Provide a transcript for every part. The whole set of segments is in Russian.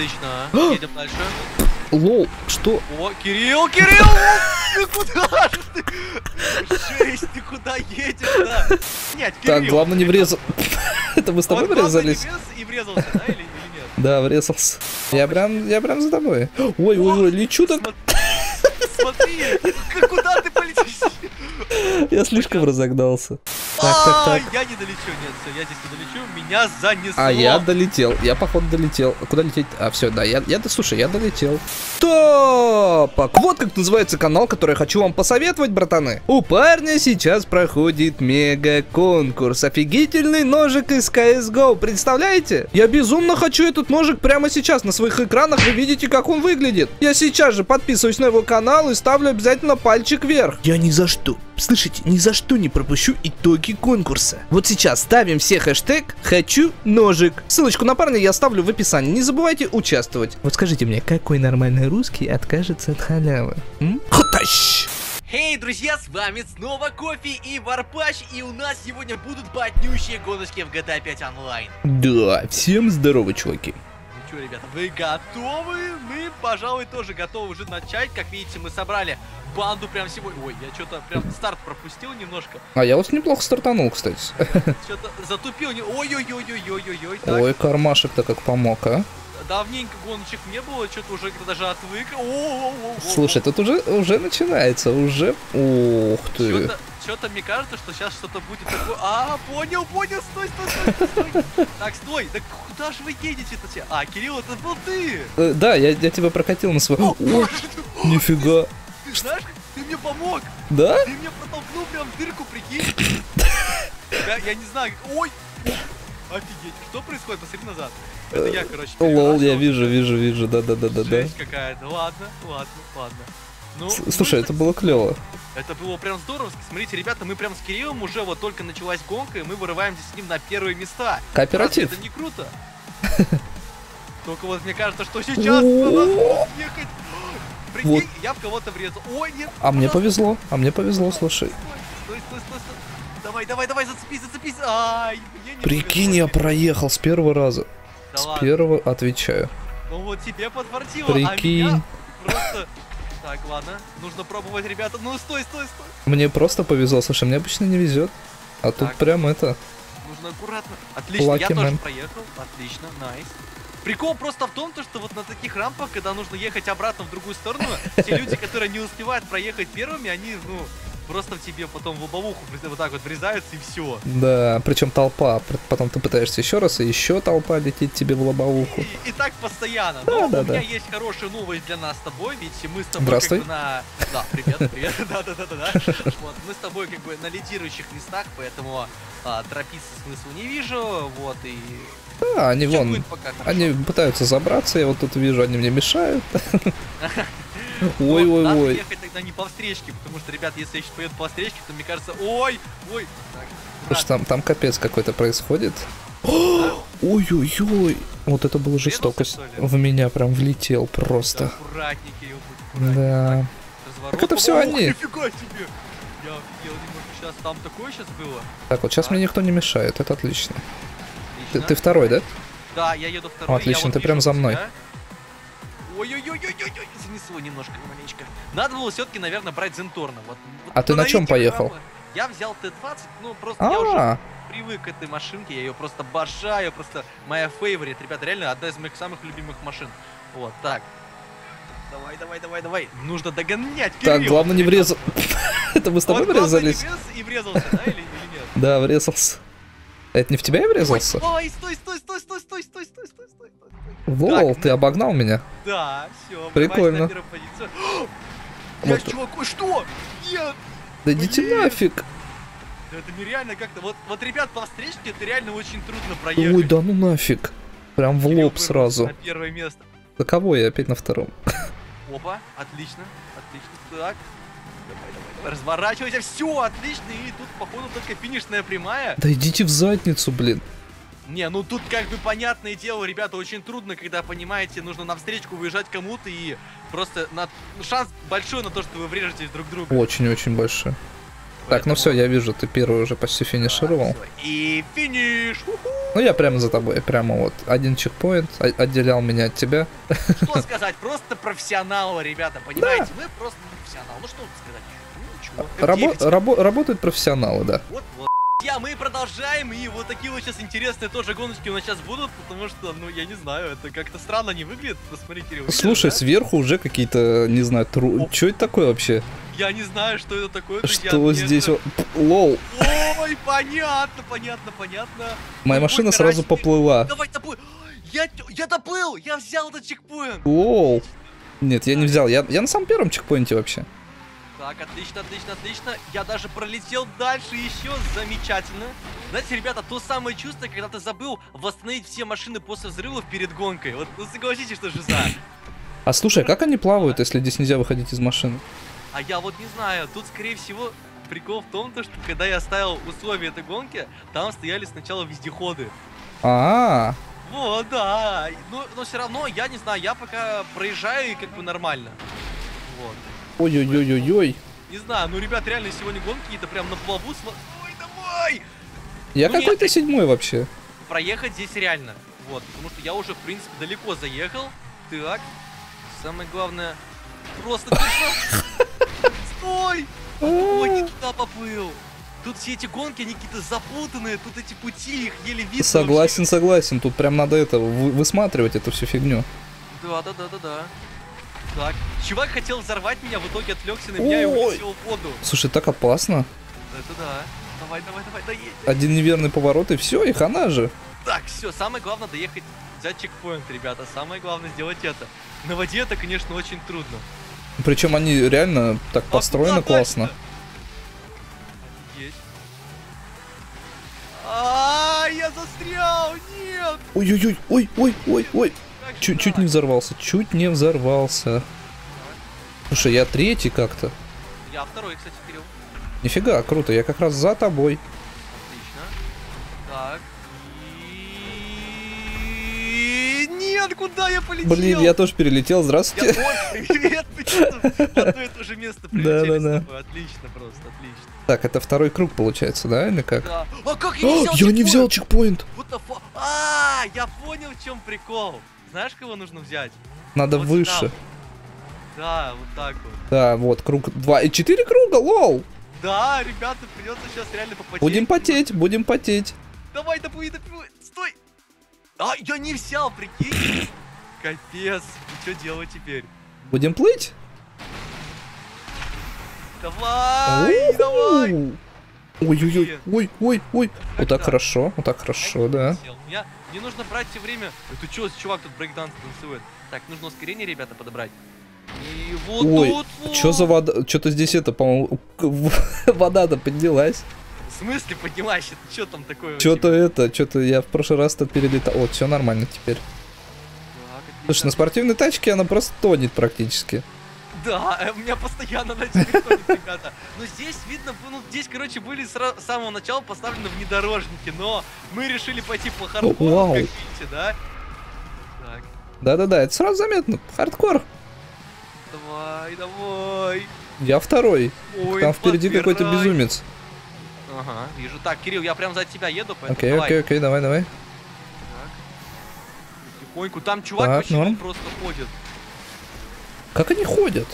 Отлично. Едем дальше. Лол, что? О, Кирилл, Кирилл! Ты куда же ты? Жесть, ты куда едешь, да? Нет, Кирилл. Так, главное не врезал. Это мы с тобой врезались? врез и врезался, да, или, или нет? Да, врезался. Я прям, я прям за тобой. Ой, ой, ой, лечу так. Смотри, куда ты полетишь? Я слишком разогнался. Так, так, так. я не долечу, нет, все, я здесь не долечу, меня занесло. А я долетел, я походу долетел. А Куда лететь? А, все, да, я, я, да, слушай, я долетел. Топок! Вот как называется канал, который я хочу вам посоветовать, братаны. У парня сейчас проходит мега-конкурс. Офигительный ножик из CSGO, представляете? Я безумно хочу этот ножик прямо сейчас на своих экранах, вы видите, как он выглядит. Я сейчас же подписываюсь на его канал и ставлю обязательно пальчик вверх. Я ни за что, слышите, ни за что не пропущу итоги конкурса. Вот сейчас ставим все хэштег «Хочу ножик». Ссылочку на парня я оставлю в описании. Не забывайте участвовать. Вот скажите мне, какой нормальный русский откажется от халявы? М? Хотащ! Эй, друзья, с вами снова Кофе и Варпач, и у нас сегодня будут батнющие гоночки в GTA 5 онлайн. Да, всем здорово, чуваки. Что, ребята, вы готовы? Мы, пожалуй, тоже готовы уже начать. Как видите, мы собрали банду прям сегодня. Ой, я что-то прям старт пропустил немножко. А я вот неплохо стартанул, кстати. Что-то затупил. не- Ой-ой-ой-ой-ой-ой-ой. Ой, кармашек-то как помог, а? Давненько гоночек не было, что-то уже даже отвык. О-о-о-о-о. Слушай, тут уже, уже начинается, уже... Ух ты. Что-то, мне кажется, что сейчас что-то будет такое. А, понял, понял, стой, стой, стой, стой. Так, стой, да куда же вы едете-то все? А, Кирилл, это был ты! Э, Да, я, я тебя прокатил на свой... О, нифига. Ты знаешь, ты мне помог! Да? Ты меня протолкнул прям в дырку, прикинь! Я, я не знаю, ой! Офигеть, что происходит? Посмотри назад. Это я, короче, Лол, я вижу, вижу, вижу, да-да-да-да-да. Жесть какая-то. Ладно, ладно, ладно. Ну, С- ну, Слушай, это было клево. Это было прям здорово. Смотрите, ребята, мы прям с Кириллом уже вот только началась гонка, и мы вырываемся с ним на первые места. Кооператив. Разве это не круто? Только вот мне кажется, что сейчас ехать. Прикинь, Вот. я в кого-то врезал. Ой, нет. А мне повезло, а мне повезло, слушай. Стой, стой, стой, стой. Давай, давай, давай, зацепись, зацепись. Ай, не Прикинь, я проехал с первого раза. Да С ладно. первого отвечаю. Ну вот тебе подфартило, Прикинь. а меня просто... Так, ладно, нужно пробовать, ребята. Ну, стой, стой, стой. Мне просто повезло, слушай, мне обычно не везет. А тут Так. прям это... Нужно аккуратно. Отлично, я Lucky тоже man. проехал. Отлично, найс. Прикол просто в том, то, что вот на таких рампах, когда нужно ехать обратно в другую сторону, те люди, которые не успевают проехать первыми, они, ну, просто в тебе потом в лобовуху вот так вот врезаются и все. Да, причем толпа. П- Потом ты пытаешься еще раз, и еще толпа летит тебе в лобовуху. И, и так постоянно. Да, Но да, у меня да. есть хорошая новость для нас с тобой, ведь мы с тобой Здравствуй. как бы на... Да, привет, привет, да-да-да-да. Вот, мы с тобой как бы на лидирующих местах, поэтому а, торопиться смысла не вижу, вот, и... Да, они всё вон... Они пытаются забраться, я вот тут вижу, они мне мешают. Вот, надо Ой-ой-ой. ехать тогда не по встречке, потому что, ребят, если я сейчас поеду по встречке, то мне кажется, ой, ой. Слушай, там, там капец какой-то происходит. Ой-ой-ой. Вот это была жестокость. В меня прям влетел просто. Да. Так это Ох, они. нифига себе! Я офигел немножко сейчас, там такое сейчас было. Так, вот сейчас мне никто не мешает, это отлично. Ты, Отлично. ты второй, да? Да, я еду второй. я Отлично, вот ты прям за тебя. Ой-ой-ой-ой-ой, занесло немножко маленечко. Надо было все-таки, наверное, брать Зенторна. Вот, вот А ты на чем поехал? рампах Я взял Т-20, ну просто я уже А, привык к этой машинке, я ее просто обожаю, просто моя фейворит, ребята, реально одна из моих самых любимых машин. Вот, так. Давай, давай, давай, давай. Нужно догонять, так, Кирилл. главное не врезал. Это мы с тобой врезались? врез и врезался, да, или нет? Да, врезался. Это не в тебя я врезался? Ой, стой, стой, стой, стой, стой, стой, стой, стой, стой, стой. Лол, Так, ты обогнал меня. Да, все. Прикольно. Я Вот. что? Нет! Да идите нафиг. Да это нереально как-то. Вот, вот, ребят, по встречке это реально очень трудно проехать. Ой, да ну нафиг. Прям в Кирилл лоб сразу. На первое место. За кого я опять на втором? Опа, отлично, отлично. Так. Давай, давай. Разворачивайся, все, отлично. И тут, походу, только финишная прямая. Да идите в задницу, блин. Не, ну тут как бы понятное дело, ребята, очень трудно, когда, понимаете, нужно навстречку выезжать кому-то и просто на... шанс большой на то, что вы врежетесь друг в друга. Очень-очень большой. Так, ну Поэтому- все, я вижу, ты первый уже почти финишировал. Всё. И финиш! Уху! Ну я прямо за тобой, прямо вот. Один чекпоинт отделял меня от тебя. Что сказать, просто профессионалы, ребята, понимаете? Мы просто профессионалы. Ну что сказать? Рабо- F9. рабо- работают профессионалы, да. Вот, вот. Я, мы продолжаем, и вот такие вот сейчас интересные тоже гоночки у нас сейчас будут, потому что, ну, я не знаю, это как-то странно не выглядит. Посмотри, Кирилл. Слушай, да? сверху уже какие-то, не знаю, тру... Что это такое вообще? Я не знаю, что это такое. Что здесь? это- Лол, Ой, понятно, понятно, понятно. моя машина сразу поплыла. Давай доплыл. Я, я доплыл, я взял этот чекпоинт. Лол. Нет, я не взял. Я, я на самом первом чекпоинте вообще. Так, отлично, отлично, отлично. Я даже пролетел дальше еще, замечательно. Знаете, ребята, то самое чувство, когда ты забыл восстановить все машины после взрывов перед гонкой. Вот, ну согласитесь, что же за. А слушай, а как они плавают, если здесь нельзя выходить из машины? А я вот не знаю, тут скорее всего прикол в том, то, что когда я ставил условия этой гонки, там стояли сначала вездеходы. А, Вот, да. Но, но все равно, я не знаю, я пока проезжаю и как бы нормально. Вот. Ой-ой-ой-ой-ой. Не знаю, ну, ребят, реально сегодня гонки какие-то прям на плаву. Смо... Ой, давай! Я Ну, какой-то нет. седьмой вообще. Проехать здесь реально. Вот, потому что я уже, в принципе, далеко заехал. Так, самое главное, просто. Стой! Ой, не туда поплыл. Тут все эти гонки, они какие-то запутанные, тут эти пути, их еле видно. Согласен, согласен. Тут прям надо это вы- высматривать эту всю фигню. Да, да, да, да, да. Так, чувак хотел взорвать меня, в итоге отвлекся на меня и Ой. улетел в воду. Слушай, так опасно. Это да. Давай, давай, давай, доедь. Один неверный поворот и все, и хана же. Так, все, самое главное доехать, взять чекпоинт, ребята. Самое главное сделать это. На воде это, конечно, очень трудно. Причем они реально так А построены классно. Есть. А, я застрял! Нет! Ой-ой-ой, ой-ой-ой-ой. Как же Чуть, чуть не взорвался, чуть не взорвался. Слушай, я третий как-то. Я второй, кстати, Кирилл. Нифига, круто, я как раз за тобой. Отлично. Так. И... Нет, куда я полетел? Блин, я тоже перелетел, Я здравствуйте. понял, привет, в одно и то же место прилетели Да-да-да. с тобой. Отлично просто, отлично. Так, это второй круг получается, да, или как? Да. А как я не О, взял я не взял чекпоинт? А, я понял, в чем прикол. Знаешь, кого нужно взять? Надо Вот выше. сюда. Да, вот так вот. Да, вот, круг два и четыре круга, лол. Да, ребята, придется сейчас реально попотеть. Будем потеть, будем потеть. Давай, доплыви, доплыви. Стой. А, я не взял, прикинь. Капец. И что делать теперь? Будем плыть? Давай, давай. Уху. Ой-ой-ой, ой-ой-ой. Вот так хорошо, вот так хорошо, да. Сел. Мне, нужно брать все время... Это что, чувак тут брейкданс танцует? Так, нужно ускорение, ребята, подобрать. И вот Ой, тут вот. Что за вода? Что-то здесь это, по-моему, вода-то поднялась. В смысле поднимаешь? Это что там такое? Что-то это, что-то я в прошлый раз-то перелетал. Вот, все нормально теперь. Так, Слушай, на спортивной тачке она просто тонет практически. Да, э, у меня постоянно на ребята. Но здесь видно, ну здесь, короче, были с самого начала поставлены внедорожники, но мы решили пойти по хардкору, как видите, да? Так, Да-да-да, это сразу заметно. Хардкор. давай, давай. Я второй. Ой, Там впереди какой-то безумец. Ага, вижу. Так, Кирилл, я прям за тебя еду, поэтому Окей, давай. окей, окей, давай, давай. Так. Потихоньку. Там чувак Так, вообще норм. просто ходит. Как они ходят?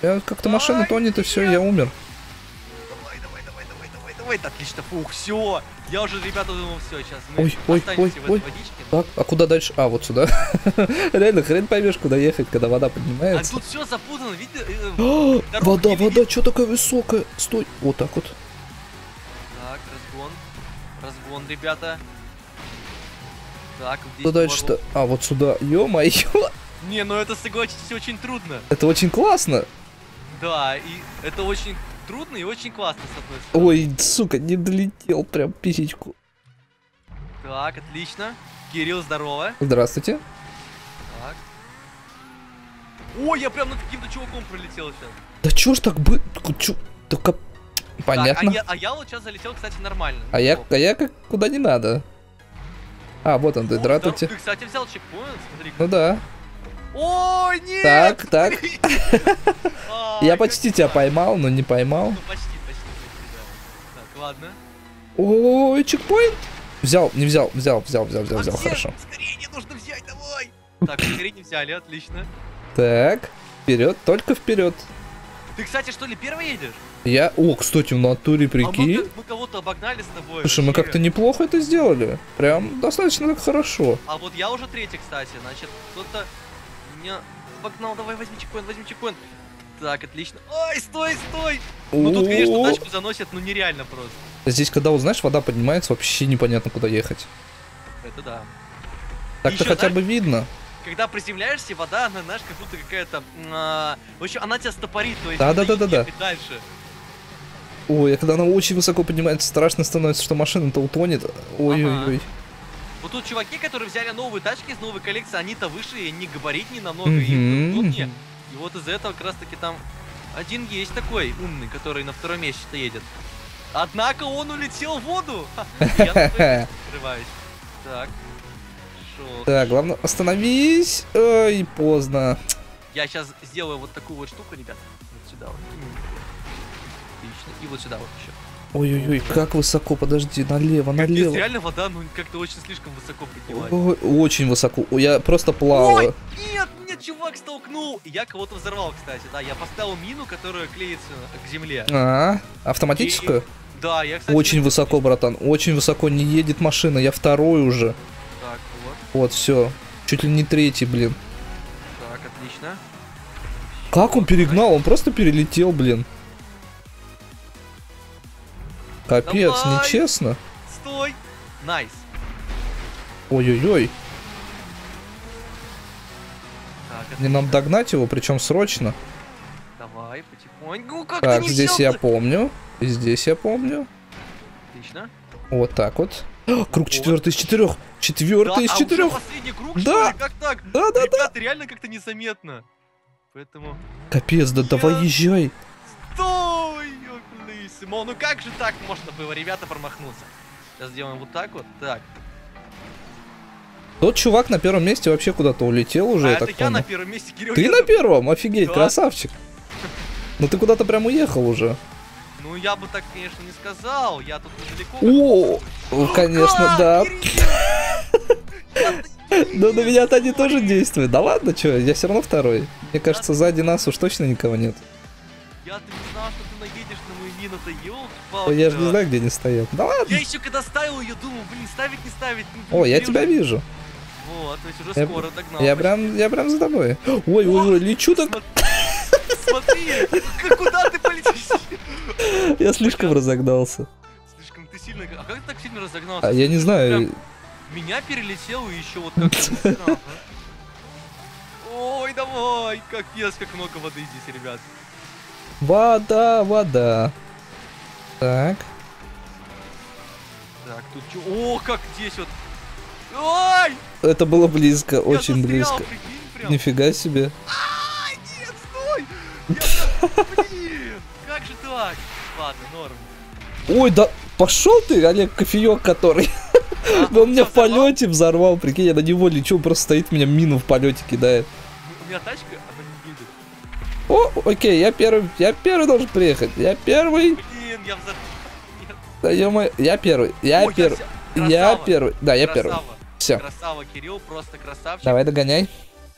Я как-то машина тонет, и все, я умер. Давай, давай, давай, давай, давай, давай. Отлично, фух, все. Я уже, ребята, думал, все, сейчас мы Ой, ой, ой, ой. водичке. Так, а куда дальше? А, вот сюда. Реально, хрен поймешь, куда ехать, когда вода А поднимается. тут все запутано, видно? э, А, дорогу Вода, вода, что такая высокая? Стой, вот так вот. Так, разгон. Разгон, ребята. Так, вот здесь дальше-то? А, вот сюда. Ё-моё, Не, ну это, согласитесь, очень трудно. это очень классно. Да, и это очень трудно и очень классно, с одной стороны. Ой, сука, не долетел прям писечку. Так, отлично. Кирилл, здорово. Здравствуйте. Так. Ой, я прям над каким-то чуваком пролетел сейчас. Да чё ж так бы... Чё? Только... Так, Понятно. а, я, а я вот сейчас залетел, кстати, нормально. А я, Ну, а я как куда не надо. А, вот он, ты, о, здравствуйте. Ты, кстати, взял чекпоинт, смотри. Ну да. Ой, нет! Так, так. А, Я почти тебя так? поймал, но не поймал. Ну, почти, почти, почти, ладно. Ой, чекпоинт. Взял, не взял, взял, взял, взял, взял, взял, Максим, хорошо. Скорее, не нужно взять, давай. Так, ускорение взяли, отлично. Так, вперед, только вперед. Ты, кстати, что ли, первый едешь? Я... О, кстати, в натуре, А мы, прикинь. мы кого-то обогнали с тобой. Слушай, мы вообще. как-то неплохо это сделали. Прям достаточно так хорошо. А вот я уже третий, кстати. Значит, кто-то меня обогнал. Давай, возьми чекпоинт, возьми чекпоинт. Так, отлично. Ой, стой, стой! Ну тут, конечно, тачку заносят, ну нереально просто. Здесь, когда, вот, знаешь, вода поднимается, вообще непонятно, куда ехать. Это да. Так-то хотя бы видно. Когда приземляешься, вода, она, знаешь, как будто какая-то... а, В общем, она тебя стопорит, то есть... Да-да-да-да-да. надо ехать дальше. Ой, а когда она очень высоко поднимается, страшно становится, что машина-то утонет. Ой-ой-ой. Вот тут чуваки, которые взяли новые тачки из новой коллекции, они-то выше, и не габаритнее намного, и Мгм. удобнее. И вот из-за этого как раз таки там один есть такой умный, который на втором месте едет. Однако он улетел в воду. Я скрываюсь. Так. Шо. Так, главное, остановись. Ой, поздно. Я сейчас сделаю вот такую вот штуку, ребят. Вот сюда вот. Отлично. И вот сюда вот еще. Ой-ой-ой, как высоко, подожди, налево, Капец, налево. реально вода, ну как-то очень слишком высоко. Ой, очень высоко. Ой, Я просто Ой, плаваю. нет, меня чувак столкнул. И я кого-то взорвал, кстати. Да, я поставил мину, которая клеится к земле. А, автоматическую? Да, я, кстати... Очень высоко, братан. Очень высоко не едет машина. Я второй уже. Так, вот. Вот, все. Чуть ли не третий, блин. Так, отлично. Как он перегнал? Он просто перелетел, блин. Капец, Давай. нечестно. Стой! Nice. Ой-ой-ой. Мне нам догнать его, причем срочно. Давай, потихоньку. Как Так, не здесь я помню. И здесь я помню. Отлично. Вот так вот. О, Круг четвертый из четырех. Четвертый из а четырех. круг, Да. что ли? Как так? Да, да, да. Ребята, реально как-то незаметно. Поэтому... Капец, да давай Я- езжай. Симон, ну как же так можно было, ребята, промахнуться? Сейчас сделаем вот так вот. Так. Тот чувак на первом месте вообще куда-то улетел уже, а я это так я на понял. первом месте, Кирилл. Ты я на первом? Офигеть, Да. красавчик. Ну ты куда-то прям уехал уже. Ну я бы так, конечно, не сказал. Я тут недалеко. О, конечно, да. Но на меня-то они тоже действуют. Да ладно, что, я все равно второй. Мне кажется, сзади нас уж точно никого нет. Я-то не знал, что мину-то, елки Я же не знаю, где они стоят. Да ладно. Я еще когда ставил ее, думал, блин, ставить, не ставить. Ну, блин, О, я тебя вижу. Вот, то есть уже Я- скоро догнал. Я почти. прям, я прям за тобой. Ой, ой, ой, лечу так. Смотри, куда ты полетишь? Я слишком разогнался. Слишком ты сильно... А как ты так сильно разогнался? А я не знаю. Меня перелетел и еще вот а. Ой, давай, капец, как много воды здесь, ребят. Вода, вода. Так. Так, тут? О, как здесь вот. Ой! Это было близко, я очень застрял, близко. прикинь, прям. Нифига себе. Ай, нет, стой! Я Блин, как же так? Ладно, норм. Ой, да пошел ты, Олег, кофеек, который. А, Он меня в полете взорвал. Прикинь, я на него лечу, он просто стоит, меня мину в полете кидает. У меня тачка, она не едет. О, окей, я первый, я первый должен приехать. Я первый. Блин, я взорвал. Да ё я первый. Я Ой, первый. Я красава, первый. Да, я первый. красава. Все. Красава, Кирилл, просто красавчик. Давай догоняй.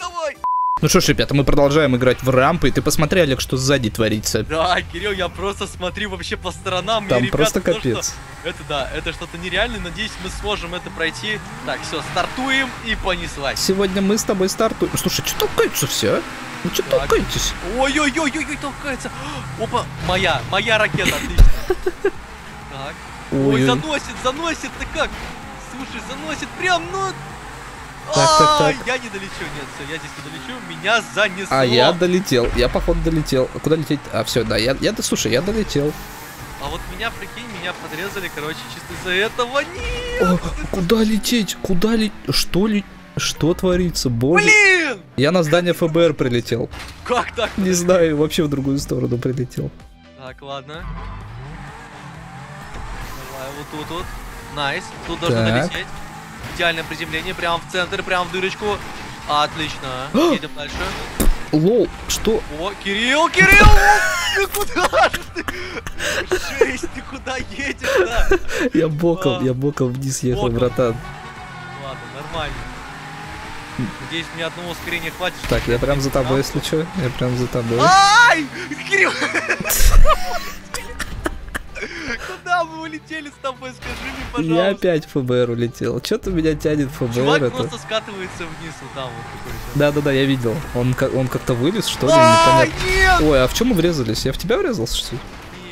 Давай! Ну что ж, ребята, мы продолжаем играть в рампы. И ты посмотри, Олег, что сзади творится. Да, Кирилл, я просто смотрю вообще по сторонам. и, Там ребята, просто то, что- капец. Это да, это что-то нереальное. Надеюсь, мы сможем это пройти. Так, все, стартуем и понеслась. Сегодня мы с тобой стартуем. Слушай, что толкаются все, а? Вы что Так. толкаетесь? Ой-ой-ой-ой, толкается. Опа, моя, моя ракета, отлично. Так. Ой, заносит, заносит, ты как? Слушай, заносит прям, ну... Так, так, так. я не долечу, нет, все, я здесь не долечу, меня занесло. А я долетел, я походу долетел. Куда лететь? А, все, да, я, я, да, слушай, я долетел. А вот меня, прикинь, меня подрезали, короче, чисто из-за этого. Нет! О, куда лететь? Куда лететь? Что ли? Что творится? Боже. Блин! Я на здание ФБР прилетел. Как так? Не знаю, вообще в другую сторону прилетел. Так, ладно. Давай, вот тут вот. Nice. Тут должно долететь. Идеальное приземление, прям в центр, прям в дырочку. Отлично. Едем дальше. LOL, что? О, Кирилл, Кирилл! Ты куда же ты? Жесть, ты куда едешь, да? Я боком, А. я боком вниз ехал, Боком. братан. Ладно, нормально. Надеюсь, мне одного ускорения хватит. Так, я прям за тобой, если что. Я прям за тобой. Ай! Кирилл! Куда мы улетели с тобой, скажи мне, Я пожалуйста. опять в ФБР улетел. Что-то меня тянет в ФБР. Чувак это. просто скатывается вниз вот там вот. Да-да-да, я видел. Он, он как-то вылез, что ли, непонятно. нет! Ой, а в чем мы врезались? Я в тебя врезался, что ли?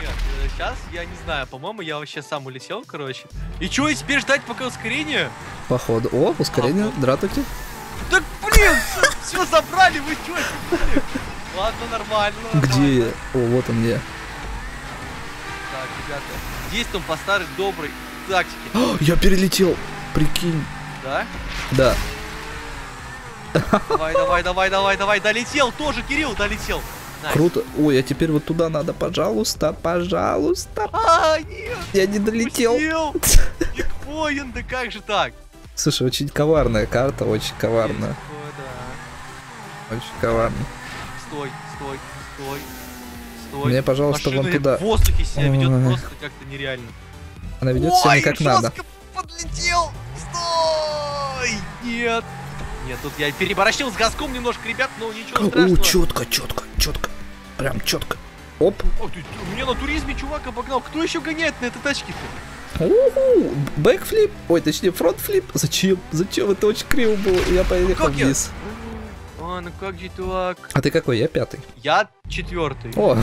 Нет, сейчас я не знаю, по-моему, я вообще сам улетел, короче. И чё, и теперь ждать пока ускорение? Походу. О, ускорение, Ага. дратуйте. Так блин, все забрали, вы чё? Ладно, нормально. нормально. Где я? О, вот он я. Ребята, действуем по старой доброй тактике, я перелетел. Прикинь. да? Да. Давай, давай, давай, давай, давай, долетел тоже, Кирилл, долетел. Nice. Круто. Ой, а теперь вот туда надо, пожалуйста, пожалуйста. А, нет, Я не долетел. пустил. Checkpoint, да как же так? Слушай, очень коварная карта, очень коварная. Очень коварная. Стой, стой, стой, стой. Мне, пожалуйста, вон туда. в воздухе себя ведет просто как-то нереально. Она ведет себя не как надо. подлетел! Стой! Нет! Нет, тут я переборщил с газком немножко, ребят, но ничего О, страшного. четко, четко, четко. Прям четко. Оп. Ой, ты- ты- меня на туризме чувак обогнал. Кто еще гоняет на этой тачке-то? Backflip. Ой, точнее, frontflip. Зачем? Зачем? Это очень криво было. Я поехал как я? А, ну как же так? А ты какой? Я пятый. Я четвертый. О,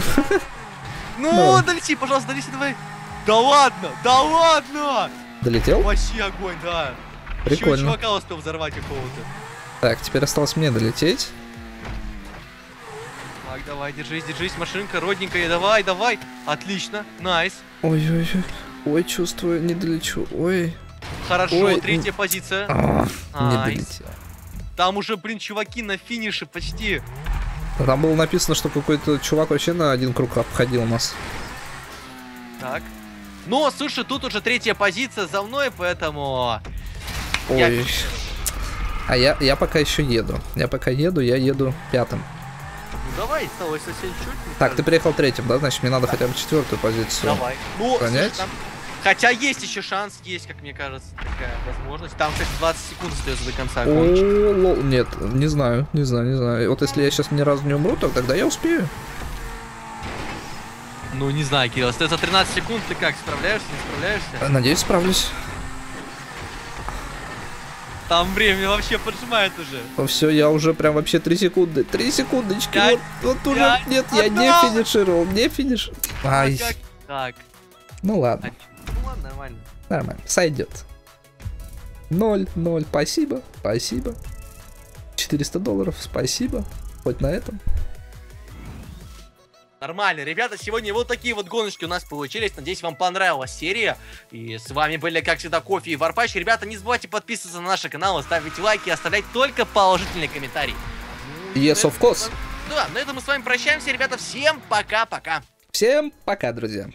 Ну, долети, пожалуйста, долети, давай. Да ладно, да ладно! долетел? Вообще огонь, да. Еще Прикольно. чувака успел взорвать какого-то. Так, теперь осталось мне долететь. Так, давай, держись, держись, машинка родненькая, давай, давай. Отлично, найс. Ой-ой-ой. Ой, чувствую, не долечу. Ой. Хорошо, Ой, третья позиция. А, не долетел. Там уже, блин, чуваки на финише почти. Там было написано, что какой-то чувак вообще на один круг обходил нас. Так. Но, слушай, тут уже третья позиция за мной, поэтому... Я Ой. А я, я пока еще еду. Я пока еду, я еду пятым. Ну давай, осталось совсем чуть. Так, ты кажется. приехал третьим, да? Значит, мне надо хотя бы четвертую позицию. Давай. Ну, слушай, Понять? там- Хотя есть еще шанс, есть, как мне кажется, такая возможность. Там, кстати, 20 секунд остается до конца О, лол. Нет, не знаю, не знаю, не знаю. Вот если я сейчас ни разу не умру, то тогда я успею. Ну, не знаю, Кирилл, остается 13 секунд, ты как, справляешься, не справляешься? Надеюсь, справлюсь. Там время вообще поджимает уже. Ну все, я уже прям вообще 3 секунды. 3 секундочки. Пять, вот, вот уже. пять, Нет, я не финишировал, не финиш. Ай. А? Так, Ну ладно, ну ладно, нормально. нормально. Сойдет. 0, 0. Спасибо, спасибо. 400 долларов, спасибо. Хоть на этом. Нормально, ребята, сегодня вот такие вот гоночки у нас получились. Надеюсь, вам понравилась серия. И с вами были, как всегда, Кофе и Варпач. Ребята, не забывайте подписываться на наш канал, ставить лайки и оставлять только положительные комментарии. Ну, Yes, of course. Да, на этом мы с вами прощаемся, ребята. Всем пока-пока. Всем пока, друзья.